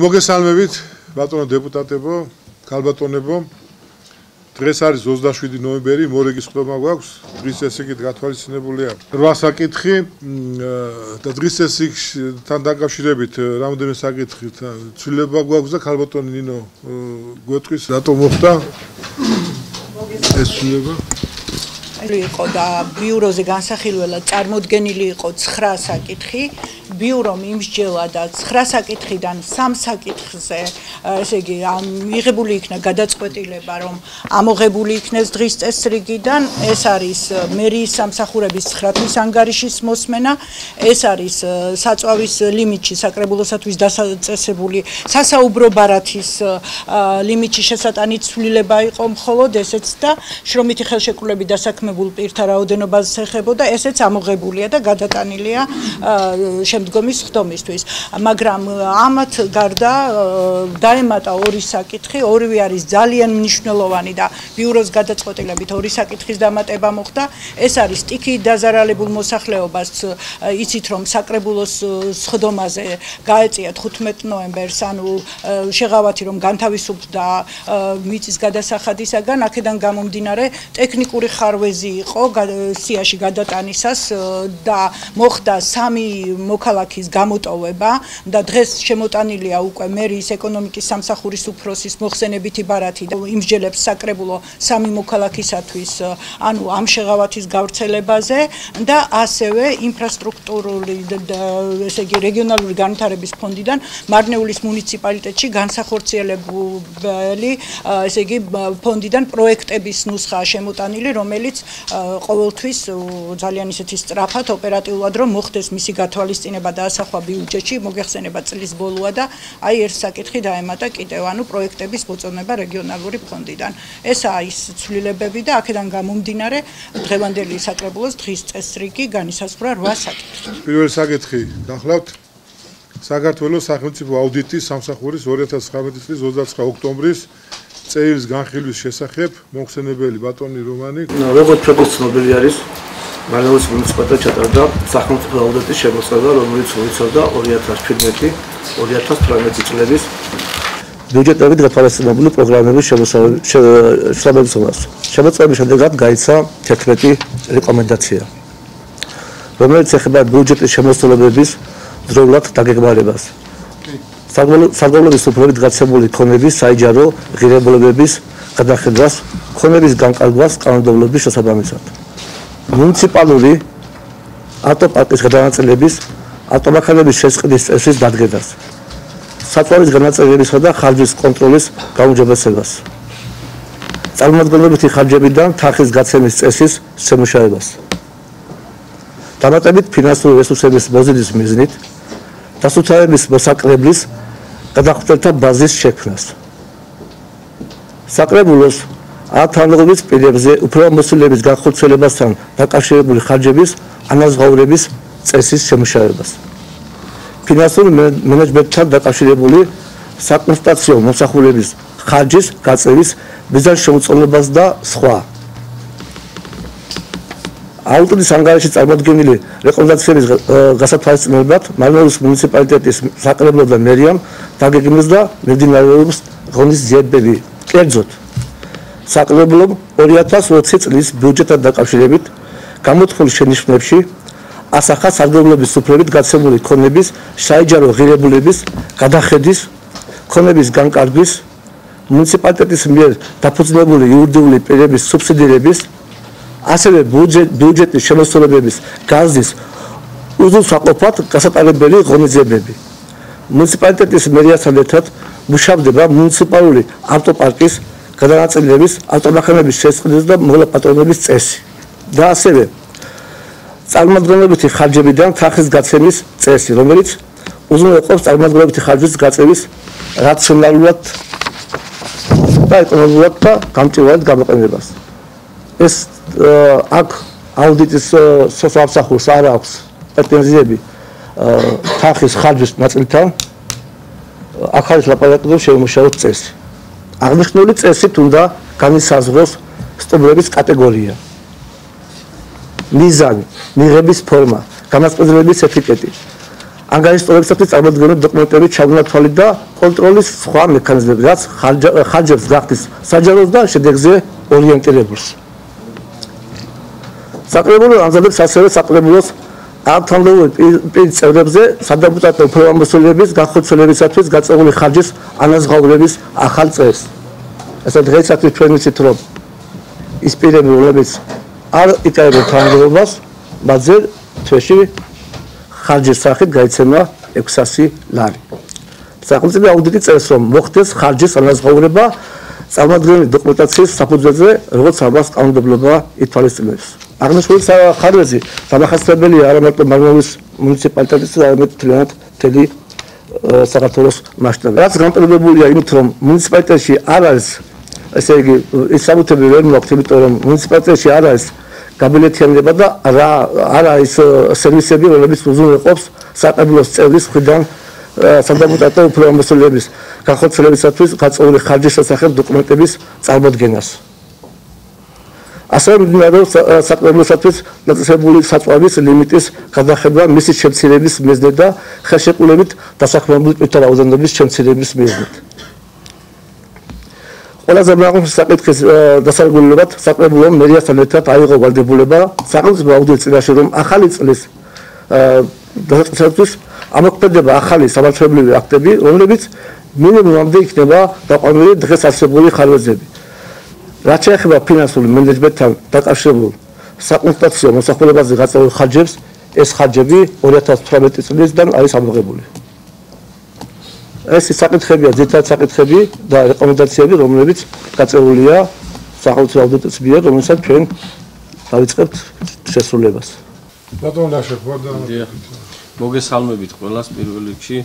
მოგესალმებით ბატონო დეპუტატებო, ქალბატონებო. დღეს არის 27 ნოემბერი, მორეგის ხდომა გვაქვს. დღის ესე იგი გათვალისწინებულია 8 საკითხი და დღის ესიგთან დაკავშირებით რამოდენიმე საკითხით ცვლილება გვაქვს და ქალბატონი ნინო გვეტყვის რატომ მოხდა ეს ცვლილება? იყო და ბიუროზე განსახილველად წარმოდგენილი იყო 9 საკითხი. ბიურომ იმსჯელა და 9 საკითხიდან 3 საკითხზე, ესე იგი, მიღებული იქნა გადაწყვეტილება, რომ ამოღებული იქნეს დღის წესრიგიდან. ეს არის მერიის სამსახურების 9 თვის ანგარიშის მოსმენა, ეს არის საწვავის ლიმიტში საკრებულოსათვის დასაწესებული სასაუბრო ბარათის ლიმიტში შესატანი ცვლილება იყო მხოლოდ ესეც და შრომითი ხელშეკრულები დასაქმებულ პირთა რაოდენობაზე ეხებოდა, ესეც ამოღებულია და გადატანილია შემდგომ შემდგომი ხდომისთვის. მაგრამ ამათ გარდა დაემატა ორი საკითხი, ორივე არის ძალიან მნიშვნელოვანი და ბიუროს გადაწყვეტილებით ორი საკითხის დამატება მოხდა. ეს არის სტიქიით დაზარალებულ მოსახლეობას იცით რომ საკრებულოს ხდომაზე გაეწია 15 ნოემბერს, ანუ შეღავათი რომ განთავისუფლდა მიწის გადასახადისაგან, აქედან გამომდინარე ტექნიკური ხარვეზი იყო სიაში გადატანისას და მოხდა სამი მოქალა ქალაქის გამოტოვება და დღეს შემოტანილია უკვე მერიის ეკონომიკის სამსახურის უფროსის მოხსენებითი ბარათი და იმსჯელებს საკრებულო სამი მოქალაქისათვის ანუ ამ შეღავათის გავრცელებაზე და ასევე ინფრასტრუქტურული ესე იგი რეგიონალური განვითარების ფონდიდან მარნეულის მუნიციპალიტეტში განსახორციელებელი ესე იგი ფონდიდან პროექტების ნუსხაა შემოტანილი რომელიც ყოველთვის ძალიან ისეთი სწრაფად ოპერატიულად რომ მოხდეს მისი გათვალისწინება შეიძლება დაასახვა ბიუჯეტში, მოგეხსენება წლის ბოლოა და აი ერთ საკითხი დაემატა კიდევ, ანუ პროექტების მოწონება რეგიონალური ფონდიდან. ესაა ის ცვლილებები და აქედან გამომდინარე დღევანდელი საკრებულოს დღის წესრიგი განისაზღვრა 8 საკითხი. პირველი საკითხი გახლავთ საქართველოს სახელმწიფო აუდიტის სამსახურის 2019 წლის 29 ოქტომბრის წეილის განხილვის შესახებ მოხსენებელი ბატონი რომანი. როგორც ჩვენს ცნობილი არის, მარნეულის მუნიციპალიტეტი ჩატარდა სახელმწიფო აუდიტის შემოწმება, რომელიც უიცავდა 2017-2018 წლების ბიუჯეტებით გათვალისწინებული პროგრამების შემოსავლების შემოწმების შედეგად გაიცა 11 რეკომენდაცია, რომელიც ეხება ბიუჯეტის შემოსავლებების დროულად დაგეგმარებას. საგოლობის უფლებებით გაცემული ქონების საიჯარო ღირებულებების გადახედვას, ქონების განკარგვას კანონმდებლობის შესაბამისად. მუნიციპალური ავტოპარკის გადანაწილების ავტომანქანების შესყიდის წესის დადგენას საწვავის განაწილებისა და ხარჯის კონტროლის გაუმჯობესებას წარმოადგენლობითი ხარჯებიდან თანხის გაცემის წესის შემუშავებას. დამატებით ფინანსური რესურსების მოზიდის მიზნით დასუცავების მოსაკრებლის გადახდელთა ბაზის შექმნას. საკრებულოს ათანღობის პირებზე უფლებამოსილების განხორციელებასთან დაკავშირებული ხარჯების ანაზღაურების წესის შემუშავებას. ფინანსური მენეჯმენტთან დაკავშირებული საკონსტიტუციო მოსახულების ხარჯის გაწევის მიზანს შეუწყლობას და სხვა. აუტორის ანგარიში წარმოადგენილი რეკომენდაციების გასათვალისწინებად მარნეულის მუნიციპალიტეტის საკრებულო და მერიამ დაგეგმეს და მიმდინარეობს ღონისძიებები. კერძოდ საკრებულომ 2020 წლის ბიუჯეტთან დაკავშირებით გამოთქმულ შენიშვნებში ასახა სარგებლობის უფლებით გაცემული ქონების საიჯარო ღირებულების გადახედის ქონების განკარგვის მუნიციპალიტეტის მიერ დაფუძნებული იურიდიული პირების სუბსიდირების ასევე ბიუჯეტის შემოსავალების გაზის უზრუნველყოფად გასატარებელი ღონისძიებები. მუნიციპალიტეტის მერიასთან ერთად მუშავდება მუნიციპალური ავტოპარკის გადაწილების ავტომანქანების შესყიდვის და მოლაპატრონების წესი და ასევე წარმოადგენლობითი ხარჯებიდან თანხის გაცემის წესი, რომელიც უზრუნველყოფს წარმოადგენლობითი ხარჯის გაწევის რაციონალურად და ეკონომიურად და გამჭირვალედ გამოყენებას. ეს აქ აუდიტის სოფსახურს არ აქვს პრეტენზიები თანხის ხარჯის ნაწილთან აქ არის ლაპარაკი შემოშალოს წესი. აღნიშნული წესით უნდა განისაზღვროს სტუმრების კატეგორია. მიზანი, მიღების ფორმა, განაცხადების ეთიკეტი. ანგარიშტორებისათვის წარმოდგენილი დოკუმენტები ჩაუნათვალით და კონტროლის სხვა მექანიზმები, რაც ხარჯებს გახდის საჯაროს და შედეგზე ორიენტირებულს. საკრებულო ამზადებს ასევე საკრებულოს ათამდე პირ წევრებზე სადაპუტატო პროგრამოსულების განხორციელებისათვის გაწეული ხარჯის ანაზღაურების ახალ წესს. ესე დღეისათვის ჩვენ ვიცით რომ ის პირები რომლებიც არ იკავებენ თანამდებობას, მათზე თვეში ხარჯის სახით გაიცემა 600 ლარი. სახელმწიფო აუდიტი წერს რომ მოხდეს ხარჯის ანაზღაურება წარმოგდგენილი დოკუმენტაციის საფუძველზე, როგორც ამას კანონმდებლობა ითვალისწინებს. აღნიშნული ხარვეზი დამახასიათებელია არამარტო მარნოვის მუნიციპალიტეტის არამედ თლიანად თელი საქართველოს მასშტაბით. რაც განპირობებულია იმით, რომ მუნიციპალიტეტში არ არის ესე იგი ის სამუთები ვერ მოაქვს, იმიტომ რომ მუნიციპალიტეტში არ არის გაბილეთიანება და რა არა ის სერვისები, რომლებიც უზრუნველყოფს საკაბულოს წევრის მხრიდან სადაპუტატო უფლებამოსილების განხორციელებისათვის გაწეული ხარჯის შესახებ დოკუმენტების წარმოდგენას. ასევე მიმდინარეობს საკრებულოსათვის ნაწილებული საწვავის ლიმიტის გადახება მისი შემცირების მიზნით და ხელშეკრულებით დასაქმებული პირთა რაოდენობის შემცირების მიზნით. ყველაზე მაგალითად საკითხის დასაგულებლად საკრებულო მერიასთან ერთად აიღო ვალდებულება საკრებულოს აუდიტის წინაშე რომ ახალი წლის დასაწყისისთვის ამოქმედება ახალი სამართლებრივი აქტები, რომლებიც მინიმუმამდე იქნება დაყვანილი დღეს არსებული ხარვეზები. რაც შეეხება ფინანსური მენეჯმენტთან დაკავშირებულ საკონსტიტუციო მოსახულებაზე გაწეულ ხარჯებს, ეს ხარჯები 2018 წლისგან არის ამოღებული. ეს საკითხებია, ძირითადად საკითხები და რეკომენდაციები, რომლებიც გაწეულია სახელმწიფო აუდიტის მიერ, რომელსაც ჩვენ დავიწყებთ შესრულებას. ბატონ ლაშა, ხოდა მოგესალმებით ყველას პირველ რიგში.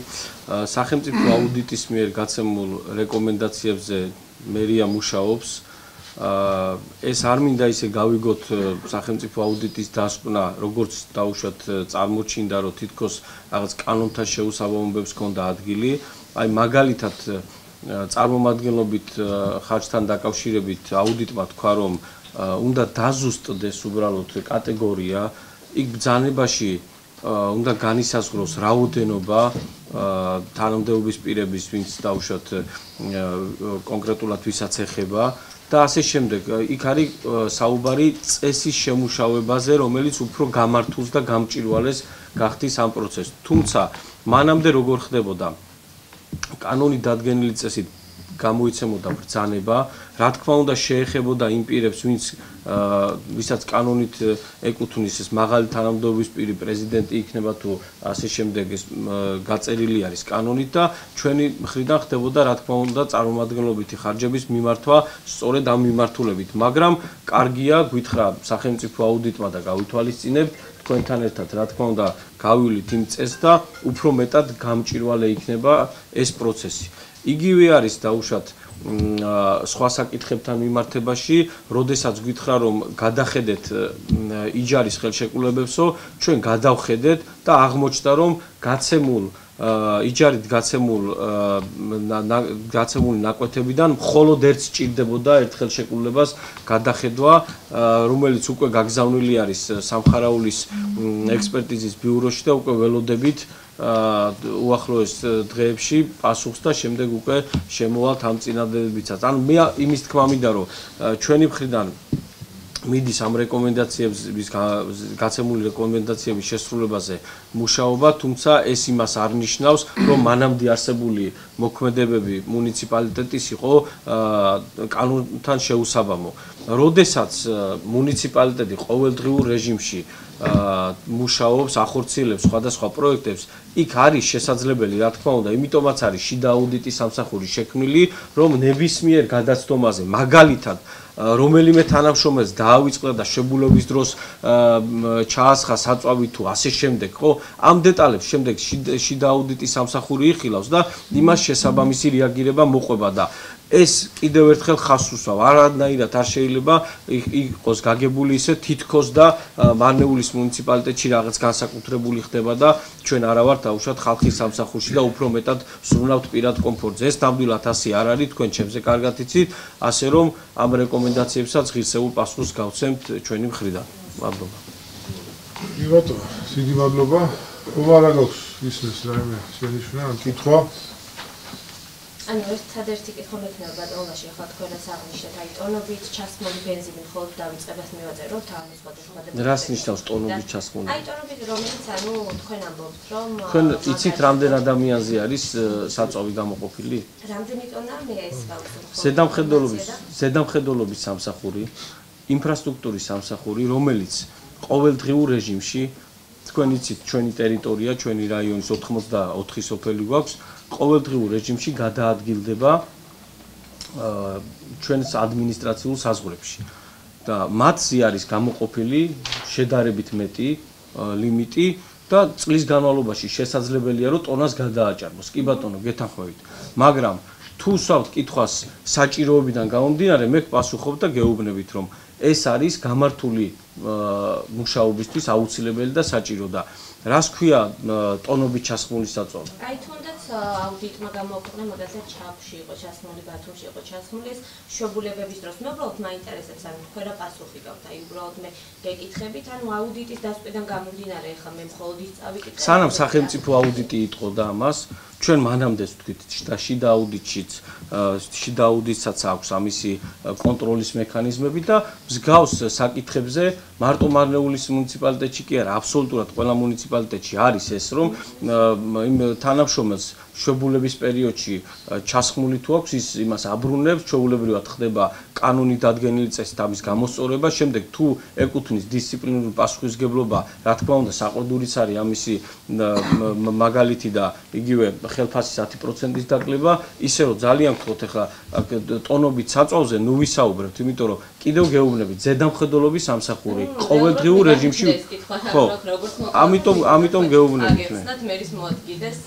სახელმწიფო აუდიტის მიერ გაცემულ რეკომენდაციებზე მერია მუშაობს. ეს არ მინდა ისე გავიგოთ სახელმწიფო აუდიტის დასკვნა როგორც დაუშვათ წარმოჩინდა რომ თითქოს რაღაც კანონთან შეუსაბამობებს ქონდა ადგილი. აი მაგალითად წარმომადგენლობით ხარჯთან დაკავშირებით აუდიტმა თქვა რომ უნდა დაზუსტდეს უბრალოდ კატეგორია. იქ ბძანებაში უნდა განისაზღვროს რაოდენობა თანამდებობის პირების ვინც დაუშვათ კონკრეტულად ვისაც ეხება და ასე შემდეგ. იქ არის საუბარი წესის შემუშავებაზე რომელიც უფრო გამართულს და გამჭირვალეს გახდის ამ პროცესს. თუმცა მანამდე როგორ ხდებოდა? კანონი დადგენილი წესით გამოიცემოდა ბრძანება, რა თქმა უნდა შეეხებოდა იმ პირებს, ვინც ვისაც კანონით ეკუთვნის ეს მაღალი თანამდებობის პირი პრეზიდენტი იქნება თუ ასე შემდეგ ეს გაწერილი არის კანონით და ჩვენი მხრიდან ხდებოდა რა თქმა უნდა წარმომადგენლობითი ხარჯების მიმართვა სწორედ ამ მიმართულებით, მაგრამ კარგია გვითხრა სახელმწიფო აუდიტმა და გავითვალისწინებთ თქვენთან ერთად რა თქმა უნდა გავივლით იმ წესს და უფრო მეტად გამჭირვალე იქნება ეს პროცესი. იგივე არის დაუშვათ სხვა საკითხებთან მიმართებაში, როდესაც გითხრა რომ გადახედეთ იჯარის ხელშეკრულებებსო, ჩვენ გადავხედეთ და აღმოჩნდა რომ გაცემულ იჯარით გაცემულ გაცემული ნაკვეთებიდან მხოლოდ ერთ სჭირდებოდა ერთ ხელშეკრულებას გადახედვა, რომელიც უკვე გაგზავნილი არის სამხარაულის ექსპერტიზის ბიუროში და უკვე ველოდებით უახლოეს დღეებში პასუხს და შემდეგ უკვე შემოვალთ ამ წინადადებებიცაც. ანუ მე იმის თქმა მინდა რომ ჩვენი მხრიდან მიდის ამ რეკომენდაციების გაცემული რეკომენდაციების შესრულებაზე მუშაობა, თუმცა ეს იმას არ ნიშნავს, რომ მანამდე არსებული მოქმედებები მუნიციპალიტეტის იყო კანონთან შეუსაბამო. როდესაც მუნიციპალიტეტი ყოველდღიურ რეჟიმში მუშაობს, ახორციელებს სხვადასხვა პროექტებს, იქ არის შესაძლებელი, რა თქმა უნდა, იმიტომაც არის შიდა აუდიტის სამსახური შექმნილი, რომ ნებისმიერ გადაცდომაზე, მაგალითად, რომელიმე თანამშრომელს დაავიწყდა და შებულობის დროს ჩაასხა საწვავი თუ ასე შემდეგ, ხო? ამ დეტალებს შემდეგ შიდა აუდიტის სამსახური იხილავს და იმას შესაბამისი რეაგირება მოყვება და ეს კიდევ ერთხელ ხას უსვავ. არანაირად არ შეიძლება იყოს გაგებული ისე თითქოს და მარნეულის მუნიციპალიტეტში რაღაც განსაკუთრებული ხდება და ჩვენ არა ვართ აუშვათ ხალხის სამსახურში და უფრო მეტად სრულავთ პირად კომფორტზე. ეს ნამდვილად ასე არ არის, თქვენ ჩემზე კარგად იცით, ასე რომ ამ რეკომენდაციებსაც ღირსეულ პასუხს გავცემთ ჩვენი მხრიდან. მადლობა. იბატო, სიგი მადლობა. უბარა გაქვს ისეს რაიმე შენიშნა, კითხვა. ანუ ერთადერთი კითხვა მექნება ბატონობაში ახლა თქვენაც აღნიშნეთ, აი ტონობით ჩასმული ბენზინი მხოლოდ დავიწყებას მივაწეროთ ამის სხვადასხვა რას ნიშნავს ტონობით ჩასმული? აი ტონობით რომელიც ანუ თქვენ ამბობთ, რომ თქვენ იცით რამდენ ადამიანზე არის საწოვი გამოყოფილი? რამდენი ტონა მე ეს გავხსენე? ზედამხედველობის ზედამხედველობის სამსახური, ინფრასტრუქტურის სამსახური, რომელიც ყოველდღიურ რეჟიმში თქვენ იცით ჩვენი ტერიტორია, ჩვენი რაიონის 84 სოფელი გვაქვს, ყოველდღიურ რეჟიმში გადაადგილდება ჩვენს ადმინისტრაციულ საზღვრებში და მათზე არის გამოყოფილი შედარებით მეტი ლიმიტი და წლის განმავლობაში შესაძლებელია რომ ტონას გადააჭარბოს. კი ბატონო, გეთანხმებით. მაგრამ თუ სავთ კითხვას საჭიროებიდან გამომდინარე, მე პასუხობ და გეუბნებით რომ ეს არის გამართული მუშაობისთვის აუცილებელი და საჭირო და რას ქვია ტონობით ჩასხმული საწოლი? აი თუნდაც აუდიტმა გამოაქვეყნა მაგალითად ჩაფში იყო ჩასმული, ბათუმში იყო ჩასმული ეს შობულებების დროს. მე უბრალოდ მაინტერესებს ან თქვენ რა პასუხი გაქვთ? აი უბრალოდ მე გეკითხებით, ანუ აუდიტის დასკვიდან გამომდინარე, ხა მე მხოლოდ ის წავიკითხე. სანამ სახელმწიფო აუდიტი იტყო და ამას, ჩვენ მანამდე ვთქვით და შიდა აუდიტშიც შიდა აუდიტსაც აქვს ამისი კონტროლის მექანიზმები და მსგავს საკითხებზე მარტო მარნეულის მუნიციპალიტეტში კი არა აბსოლუტურად ყველა მუნიციპალიტეტში არის ეს რომ იმ თანამშრომელს შვებულების პერიოდში ჩასხმული თუ აქვს ის იმას აბრუნებს, ჩვეულებრივად ხდება კანონით დადგენილი წესით ამის გამოსწორება, შემდეგ თუ ეკუთვნის დისციპლინური პასუხისგებლობა, რა თქმა უნდა, საყდურიც არის ამისი მაგალითი და იგივე ხელფასის 10%-ის დაკლება, ისე რომ ძალიან გქოთ ახლა ტონობით საწოლზე ნუ ვისაუბრებთ, იმიტომ რომ კიდევ გეუბნები, ზედამხედველობის სამსახური mm, ყოველდღიურ რეჟიმში ხო. ამიტომ ამიტომ გეუბნებით მე. ახლა მერის მოადგილეს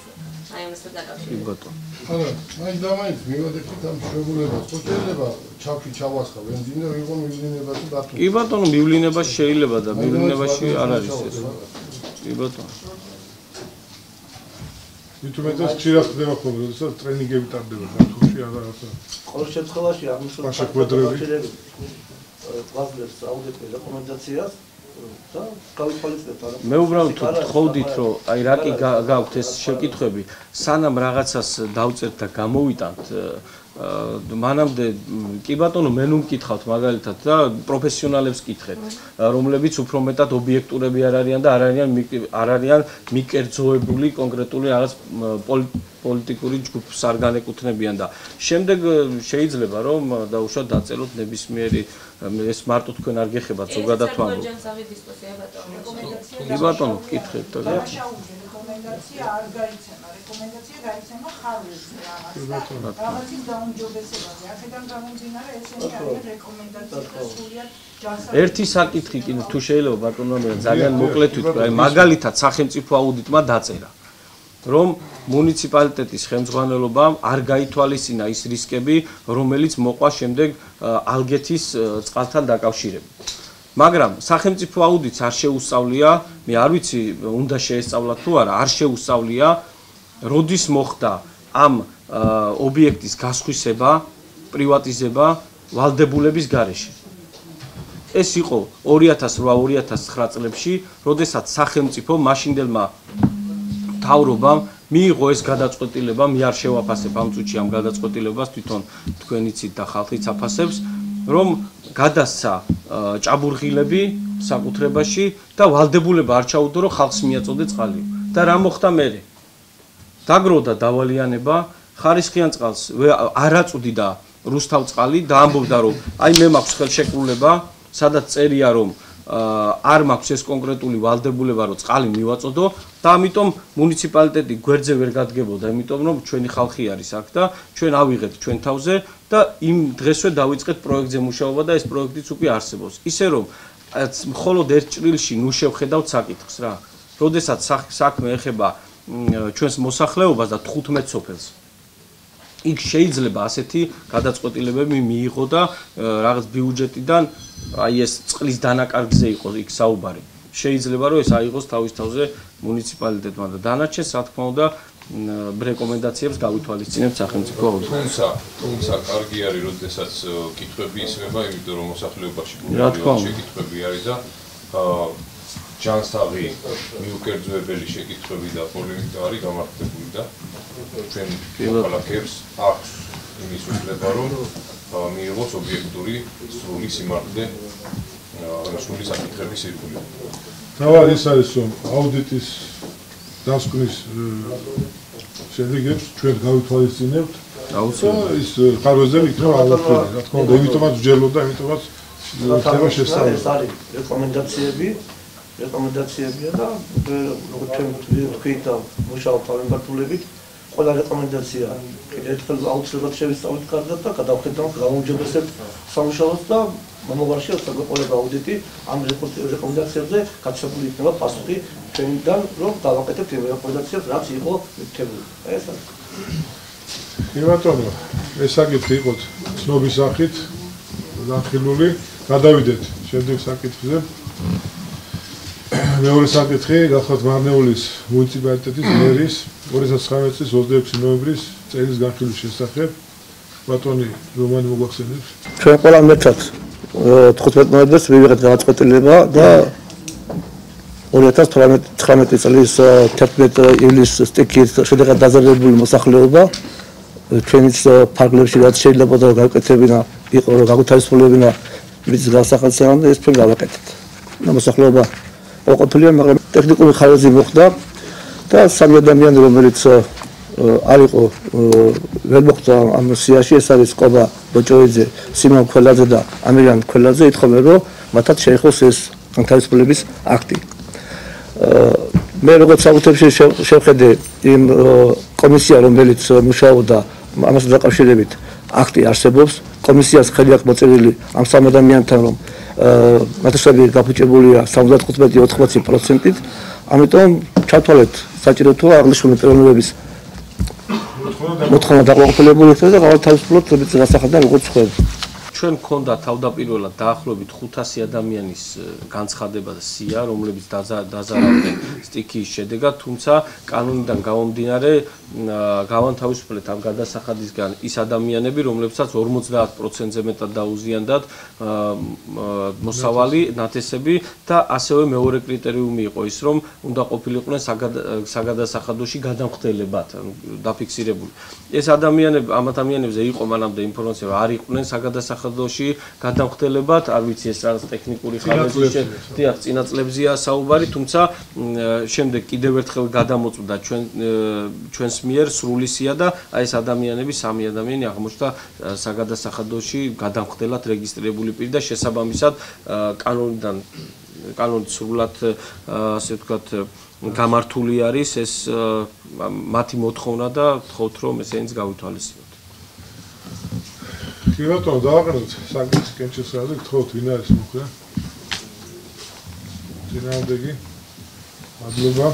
აი ამასთან დაკავშირებით. ბატონო. არა, აი დამაიც მივადეთ ამ შეულებას. ხო შეიძლება ჩაფი ჩავასხა бенზინა ვიღო მივლინებაში ბატონო. კი ბატონო, მივლინებაში შეიძლება და მივლინებაში არ არის ეს. კი ბატონო. მithumetas ხშირად ხდება ხოლმე, როდესაც ტრენინგები ტარდება და თურში არ რაღაცა. ყოველ შემთხვევაში აღმოჩნდა შეხვედრები. ყვაძლებს აუდიტის რეკომენდაციას და გავითვალისწინებთ არა. მე უბრალოდ თხოვდით რომ აი რა კი გაქვთ ეს შეკითხვები. სანამ რაღაცას დავწერთ და გამოვიტანთ მანამდე კი ბატონო მე ნუ მკითხავთ მაგალითად და პროფესიონალებს კითხეთ. რომლებიც უფრო მეტად ობიექტურები არ არიან და არ არიან არ არიან მიკერძოებული კონკრეტული რაღაც პოლიტიკური ჯგუფს არ განეკუთვნებიან და. შემდეგ შეიძლება რომ დაუშვათ დაწეროთ ნებისმიერი ეს მარტო თქვენ არ გეხებათ ზოგადად ამბობ. კი ბატონო, კითხეთ და რეკომენდაცია არ გაიცემა, რეკომენდაცია გაიცემა ხარვეზე რაღაც. რაღაცის დაუნჯობესებაზე. აქედან გამომდინარე ესენი არის რეკომენდაცია და სულიად ჯანსაღი. ერთი საკითხი კი თუ შეიძლება ბატონო მე ძალიან მოკლედ ვიტყვი, აი მაგალითად სახელმწიფო აუდიტმა დაწერა. რომ მუნიციპალიტეტის ხელმძღვანელობამ არ გაითვალისწინა ის რისკები, რომელიც მოყვა შემდეგ ალგეთის წყალთან დაკავშირებით. მაგრამ სახელმწიფო აუდიტს არ შეუსწავლია, მე არ ვიცი, უნდა შეესწავლა თუ არა, არ შეუსწავლია, როდის მოხდა ამ ობიექტის გასხვისება, პრივატიზება ვალდებულების გარეშე. ეს იყო 2008-2009 წლებში, როდესაც სახელმწიფო მაშინდელმა თავრობამ მიიღო ეს გადაწყვეტილება, მე არ შევაფასებ ამ წუთში ამ გადაწყვეტილებას, თვითონ თქვენიცით და ხალხიც აფასებს, რომ გადასცა ჭაბურღილები საკუთრებაში და ვალდებულება არ ჩაუდო, რომ ხალხს მიაწოდე წყალი. და რა მოხდა მე? დაგროვდა დავალიანება, ხარისხიან წყალს არ აწვდი და რუსთავ წყალი და ამბობდა, რომ აი მე მაქვს ხელშეკრულება, სადაც წერია, რომ არ მაქვს ეს კონკრეტული ვალდებულება რომ წყალი მივაწოდო და ამიტომ მუნიციპალიტეტი გვერდზე ვერ გადგებოდა იმიტომ რომ ჩვენი ხალხი არის აქ და ჩვენ ავიღეთ ჩვენ თავზე და იმ დღესვე დავიწყეთ პროექტზე მუშაობა და ეს პროექტიც უკვე არსებობს. ისე რომ მხოლოდ ერთ ჭრილში ნუ შევხედავთ საკითხს რა. როდესაც საქმე ეხება ჩვენს მოსახლეობას და 15 სოფელს. იქ შეიძლება ასეთი გადაწყვეტილებები მიიღო და რაღაც ბიუჯეტიდან აი ეს წყლის დანაკარგზე იყო იქ საუბარი. შეიძლება რომ ეს აიღოს თავის თავზე მუნიციპალიტეტმა და დანარჩენს რა თქმა უნდა რეკომენდაციებს გავითვალისწინებთ სახელმწიფო აუდიტს. თუმცა, თუმცა კარგი არის, როდესაც კითხვები ისმება, იმიტომ რომ მოსახლეობაში გულები შეკითხვები არის და აა ჯანსაღი მიუკერძოებელი შეკითხვები და პოლემიკა არის გამართებული და ჩვენ ქალაქებს აქვს იმის უფლება რომ მიიღოს ობიექტური სრული სიმართლე სრული საკითხების ირგვლივ. თავად ის არის რომ აუდიტის დასკვნის შედეგებს ჩვენ გავითვალისწინებთ. აუცილებლად ის ხარვეზე იქნება აღწერილი. რა თქმა უნდა, იმიტომაც ვჯერლობდა, იმიტომაც ხდება შესწავლა. ეს არის რეკომენდაციები, რეკომენდაციებია და როგორც ჩვენ ვთქვით და მუშაობ პარლამენტულებით ყველა რეკომენდაცია ერთხელ აუცილებლად შევისწავლეთ კარგად და გადავხედავთ გამოუჯობესებთ სამუშაოს და მომავალში საგვეყოლება აუდიტი ამ რეკომენდაციებზე გაცნობილი იქნება პასუხი ჩვენიდან რომ დავაკეთებთ იმ რეკომენდაციებს რაც იყო მითებული. ეს არის. ბატონო, ეს საკითხი იყო ცნობის სახით განხილული. გადავიდეთ შემდეგ საკითხზე. მეორე საკითხი გახლავთ მარნეულის მუნიციპალიტეტის მერის 2019 წლის 26 ნოემბრის წელის განხილვის შესახებ. ბატონი რომანი მოგვახსენებს? ჩვენ ყველა მეთად 15 ნოემბერს ვიღეთ გადაწყვეტილება და 2018 წლის 11 ივლისს სტიქის შედეგად დაზარალებული მოსახლეობა ჩვენიც ფარგლებში რაც შეიძლება და გავკეთებინა იყო რომ გაგვთავისუფლებინა მის გასახადსა და ეს ჩვენ გავაკეთეთ. და მოსახლეობა ოყოფილია, მაგრამ ტექნიკური ხარჯი მოხდა და სამი ადამიანი რომელიც არ იყო ვერ მოხდა ამ სიაში ეს არის ყობა ბოჭოიძე, სიმონ ქველაძე და ამირან ქველაძე. ითხოვენ რომ მათაც შეეხოს ეს განთავისუფლების აქტი. მე როგორც საუთებში შევხედე იმ კომისია რომელიც მუშაობდა ამასთან დაკავშირებით აქტი არსებობს. კომისიას ხელი აქვს მოწერილი ამ სამ ადამიანთან რომ მათსები გაფუჭებულია 75-80%-ით ამიტომ ჩათვალეთ საჭირო თუ აღნიშნული პიროვნებების მოთხოვნა დაყოლებული იქნება და გავათავისუფლოთ ეს გასახადდა როგორც ხვდება ჩვენ გქონდა თავდაპირველად დაახლოებით 500 ადამიანის განცხადება სია, რომლებიც დაზარალდნენ სტიქიის შედეგად, თუმცა კანონიდან გამომდინარე გავანთავისუფლეთ ამ გადასახადისგან ის ადამიანები, რომლებსაც 50%-ზე მეტად დაუზიანდათ მოსავალი ნათესები და ასევე მეორე კრიტერიუმი იყო ის, რომ უნდა ყოფილიყვნენ საგადასახადოში გადამხდელებად, დაფიქსირებული. ეს ადამიანები ამ ადამიანებზე იყო მანამდე ინფორმაცია, არ იყვნენ საგადასახადოში სახედოში გადამხდელებად, არ ვიცი ეს რაღაც ტექნიკური ხარჯი შეიძლება წინა წლებზია საუბარი, თუმცა შემდეგ კიდევ ერთხელ გადამოწმდა ჩვენ ჩვენს მიერ სრულისია და აი ეს ადამიანები, სამი ადამიანი აღმოჩნდა საგადასახადოში გადამხდელად რეგისტრირებული პირი და შესაბამისად კანონიდან კანონით სრულად ასე ვთქვათ გამართული არის ეს მათი მოთხოვნა და თხოვთ რომ ესენიც გავითვალისწინოთ. კი ბატონო დააყენოთ საკითხი კენჭესაზე გთხოვთ ვინ არის მოხდა ძინავდეგი მადლობა.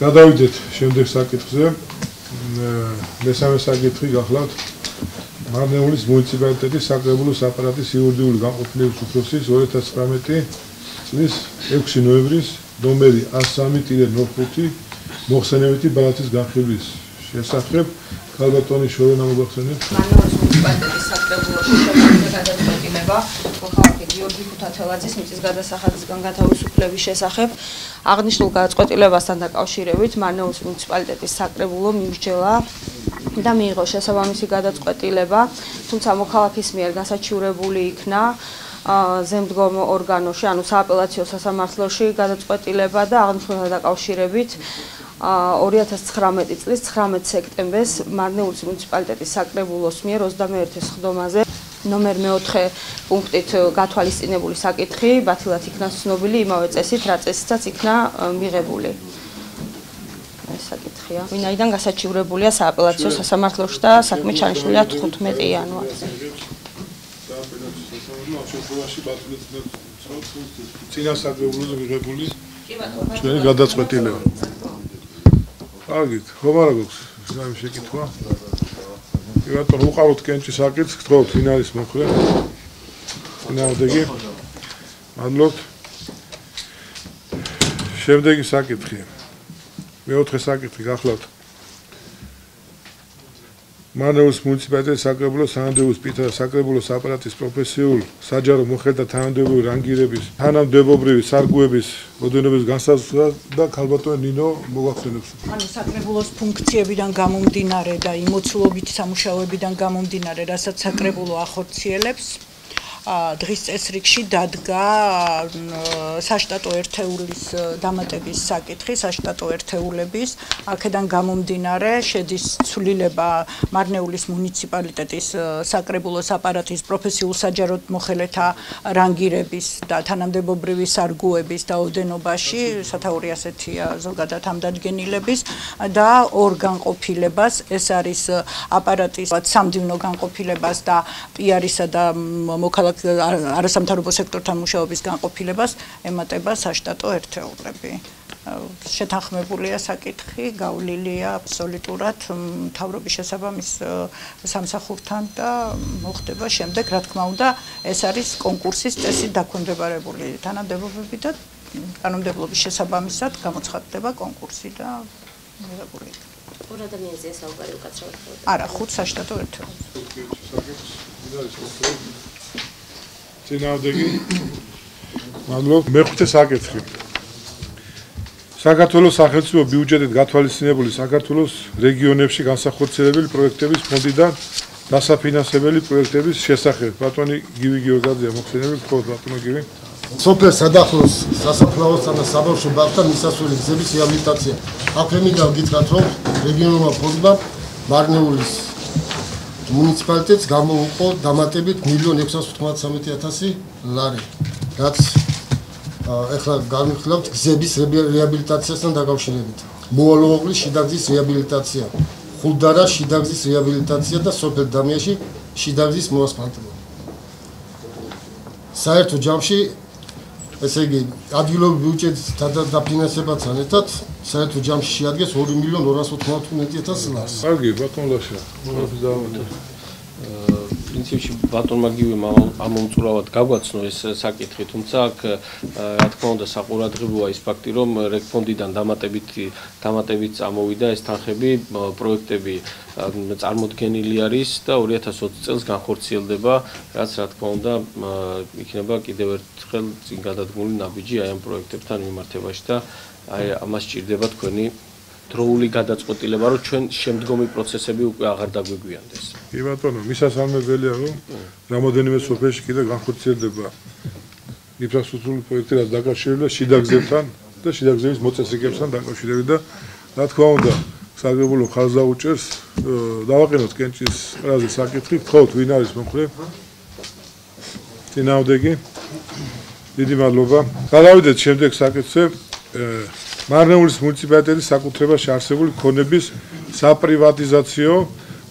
გადავიდეთ შემდეგ საკითხზე. მესამე საკითხი გახლავთ. მარნეულის მუნიციპალიტეტის საკრებულოს აპარატის იურიდიული განყოფილების უფროსის 2019 წლის 6 ნოემბრის ნომერი 103-05 მოხსენებითი ბალანსის განხილვის შესახებ ქალბატონი შორენა მოგახსენეთ? მანუალის მუნიციპალიტეტის საკრებულოში შემოგვიდა გადაწყვეტილება მოხალხე გიორგი ქუთათელაძის მიწის გადასახადისგან გათავისუფლების შესახებ. აღნიშნულ გადაწყვეტილებასთან დაკავშირებით მანუალის მუნიციპალიტეტის საკრებულო მიმსჯელა და მიიღო შესაბამისი გადაწყვეტილება, თუმცა მოხალხის მიერ გასაჩივრებული იქნა ზემდგომ ორგანოში, ანუ სააპელაციო სასამართლოში გადაწყვეტილება და აღნიშნულთან დაკავშირებით 2019 წლის 19 სექტემბერს მარნეულის მუნიციპალიტეტის საკრებულოს მიერ 21 სხდომაზე ნომერ 4 პუნქტით გათვალისწინებული საკითხი ბათილად იქნა ცნობილი იმავე წესით, რა წესითაც იქნა მიღებული. ეს საკითხია. ვინაიდან გასაჩივრებულია სააპელაციო სასამართლოში და საქმე ჩანიშნულია 15 იანვარზე. წინა საკრებულოზე მიღებული ჩვენი გადაწყვეტილება. კარგით, ხომ არა გვაქვს სამი შეკითხვა? კი ბატონო, უყავთ კენჭი საკითხს, გთხოვთ, ვინ არის მოხრე? ნაოდეგი. მადლობთ. შემდეგი საკითხი. მეოთხე საკითხი გახლავთ. მანეუს მუნიციპალიტეტის საკრებულოს თანამდებობის პიტერ საკრებულოს აპარატის პროფესიულ საჯარო მოხელთა თანამდებობრივი რანგირების თანამდებობრივი სარგუების მოდენობის განსაზღვრა და ქალბატონ ნინო მოგახსენებს. ანუ საკრებულოს ფუნქციებიდან გამომდინარე და იმოცულობით სამუშაოებიდან გამომდინარე, რასაც საკრებულო ახორციელებს, დღის წესრიგში დადგა საშტატო ერთეულის დამატების საკითხი, საშტატო ერთეულების, აქედან გამომდინარე შედის ცვლილება მარნეულის მუნიციპალიტეტის საკრებულოს აპარატის პროფესიულ საჯაროდ მოხელეთა რანგირების და თანამდებობრივი სარგუების დაოდენობაში, სათაური ასეთია ზოგადად ამ დადგენილების და ორ განყოფილებას, ეს არის აპარატის სამდივნო განყოფილებას და პიარისა და მოქალაქ არასამთავრობო სექტორთან მუშაობის განყოფილებას ემატება საშტატო ერთეულები. შეთანხმებულია საკითხი, გავლილია აბსოლუტურად მთავრობის შესაბამის სამსახურთან და მოხდება შემდეგ, რა თქმა უნდა, ეს არის კონკურსის წესით დაქვემდებარებული თანამდებობები და კანონმდებლობის შესაბამისად გამოცხადდება კონკურსი და მიღებული. ორ ადამიანზეა საუბარი უკაცრავად. არა, ხუთ საშტატო ერთეულები. წინააღმდეგი? მადლობ. მეხუთე საკითხი. საქართველოს სახელმწიფო ბიუჯეტით გათვალისწინებული საქართველოს რეგიონებში განსახორციელებელი პროექტების ფონდიდან დასაფინანსებელი პროექტების შესახებ. ბატონი გივი გიორგაძე მოხსენები გქონდ ბატონო გივი. სოფელ სადახლოს სასაფლაოსთან და საბავშვო ბაღთან მისასვლელი გზების რეაბილიტაცია. აქემიდან გითხრათ რომ რეგიონულმა ფონდმა მარნეულის მუნიციპალიტეტს გამოუყო დამატებით 1.693.000 ლარი, რაც ახლა განვიხილავთ გზების რეაბილიტაციასთან დაკავშირებით. მოალოღლის შიდაგზის რეაბილიტაცია, ხულდარა შიდაგზის რეაბილიტაცია და სოფელ დამიაში შიდაგზის მოასფალტება. საერთო ჯამში ესე იგი ადგილობრივი ბიუჯეტის დაფინანსებასთან ერთად საერთო ჯამში შეადგენს 2 მილიონ 295 ლარს. კარგი, ბატონ ლაშა. დავამატო. პრინციპში ბატონმა გივიმ ამომწურავად გაგვაცნო ეს საკითხი, თუმცა აქ რა თქმა უნდა საყურადღებოა ის ფაქტი, რომ რეგფონდიდან დამატებით დამატებით წამოვიდა ეს თანხები პროექტები წარმოქმნილი არის და 2020 წელს განხორციელდება, რაც რა თქმა უნდა იქნება კიდევ ერთხელ წინ გადადგმული ნაბიჯი აი ამ პროექტებთან მიმართებაში და აი ამას ჭირდება თქვენი დროული გადაწყვეტილება, რომ ჩვენ შემდგომი პროცესები უკვე აღარ დაგვიგვიანდეს. კი ბატონო, მისასალმებელია, რომ რამოდენიმე სოფელში კიდე განხორციელდება ინფრასტრუქტურული პროექტი, რაც დაკავშირებულია შიდაგზებთან და შიდაგზების მოწესრიგებთან დაკავშირებით და რა თქმა უნდა, საგებულო ხალხს დაუჭერს დავაყენოთ კენჭის ყველაზე საკითხი, თქოთ ვინ არის მომხრე? წინააღმდეგი. დიდი მადლობა. გადავიდეთ შემდეგ საკითხზე. მარნეულის მუნიციპალიტეტის საკუთრებაში არსებული ქონების საპრივატიზაციო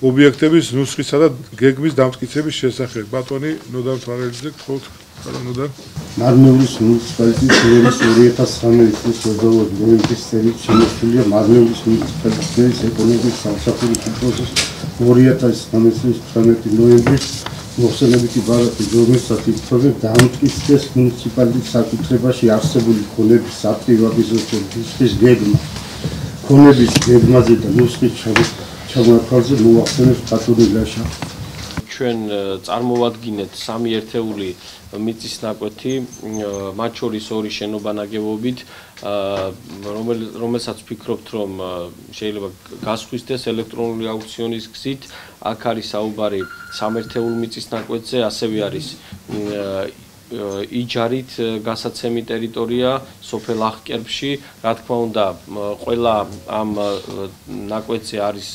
ობიექტების ნუსხისა და გეგმის დამტკიცების შესახებ. ბატონი ნოდარ თვალელიძე გთხოვთ, ბატონო. მარნეულის მუნიციპალიტეტის 2019 წლის ფებრუარის ნოემბრის წელს შემოსულია მარნეულის მუნიციპალიტეტის ეკონომიკის სამსახურის პროცესს 2019 წლის ნოემბრის მოხსენებითი ბარათი რომელსაც იწოდებს დამტკიცდეს მუნიციპალიტეტის საკუთრებაში არსებული ქონების საპრივატიზაციო დისკის გეგმა. ქონების გეგმაზე და ნუსხის ჩამოთვალზე მოახსენებს პატრონი ლაშა ჩვენ წარმოვადგინეთ სამი ერთეული მიწის ნაკვეთი მათ შორის ორი შენობა ნაგებობით რომელსაც ვფიქრობთ რომ შეიძლება გასხვისდეს ელექტრონული აუქციონის გზით აქ არის საუბარი სამერთეული მიწის ნაკვეთზე ასევე არის იჯარით გასაცემი ტერიტორია სოფელ ახკერბში რა თქმა უნდა ყველა ამ ნაკვეთზე არის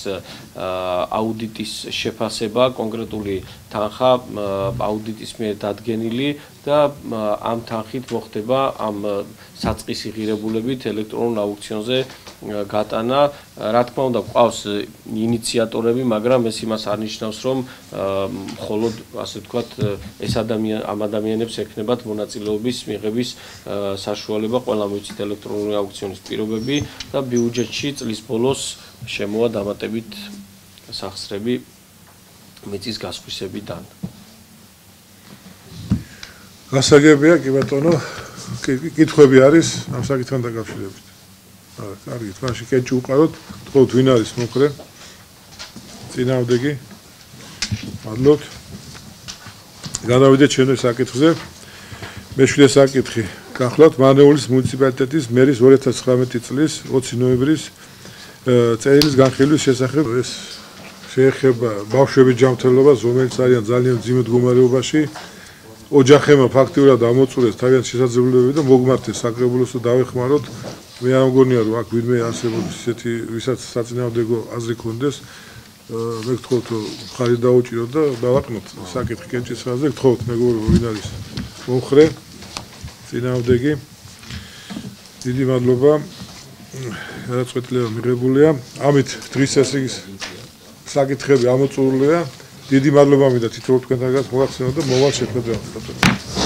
აუდიტის შეფასება კონკრეტული თანხა აუდიტის მიერ დადგენილი და ამ თანხით მოხდება ამ საწყისი ღირებულებით ელექტრონულ აუქციონზე გატანა. რა თქმა უნდა, ყავს ინიციატორები, მაგრამ ეს იმას არნიშნავს, რომ მხოლოდ ასე ვთქვათ, ეს ადამიან ამ ადამიანებს ექნებათ მონაწილეობის მიღების საშუალება ყველა მოიცით ელექტრონული აუქციონის პირობები და ბიუჯეტში წლის ბოლოს შემოა დამატებით სახსრები მიწის გასხვისებიდან. გასაგებია კი ბატონო, კითხვები არის ამ საკითხთან დაკავშირებით. არა, კარგი, თქვენში კეჭი უყაროთ, თქო ვინ არის მოხრე? წინააღმდეგი. მადლობთ. განავიდეთ ჩვენი საკითხზე. მეშვიდე საკითხი. გახლავთ მანეულის მუნიციპალიტეტის მერის 2019 წლის 20 ნოემბრის წერილის განხილვის შესახებ ეს შეეხება ბავშვების ჯანმრთელობას, რომელიც არიან ძალიან ძიმე მდგომარეობაში. ოჯახებმა ფაქტიურად ამოწურეს თავიანთი შესაძლებლობები და მოგმართეს საკრებულოს და დავეხმაროთ. მე არ მგონია რომ აქ ვინმე არსებობს ისეთი, ვისაც საწინააღმდეგო აზრი ქონდეს. მე გთხოვთ ხარი დაუჭირო და დავაყნოთ საკითხი კენჭისხაზე, გთხოვთ მეგობრებო, ვინ არის მომხრე წინააღმდეგი. დიდი მადლობა. რაც ყეთლება მიღებულია. ამით დღის ესე საკითხები ამოწურულია. დიდი მადლობა მინდა თითოეულ თქვენთანაც მოახსენოთ და მოვალ შეხვედრას.